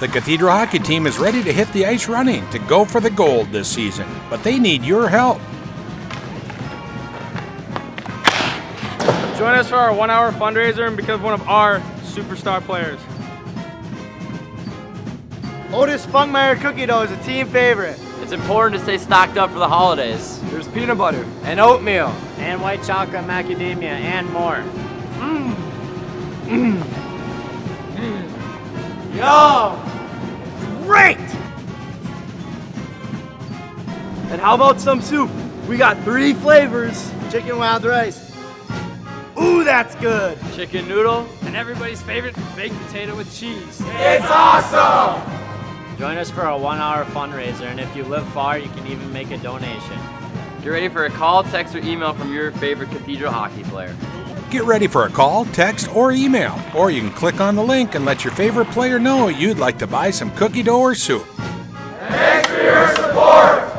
The Cathedral hockey team is ready to hit the ice running to go for the gold this season, but they need your help. Join us for our one hour fundraiser and become one of our superstar players. Otis Spunkmeyer cookie dough is a team favorite. It's important to stay stocked up for the holidays. There's peanut butter And oatmeal. and white chocolate macadamia and more. Mmm. Mmm. Yo! Great! And how about some soup? We got three flavors. Chicken wild rice. Ooh, that's good. Chicken noodle. And everybody's favorite baked potato with cheese. It's awesome! Join us for a one hour fundraiser, and if you live far, you can even make a donation. Get ready for a call, text, or email from your favorite Cathedral hockey player. Get ready for a call, text, or email, or you can click on the link and let your favorite player know you'd like to buy some cookie dough or soup. Thanks for your support.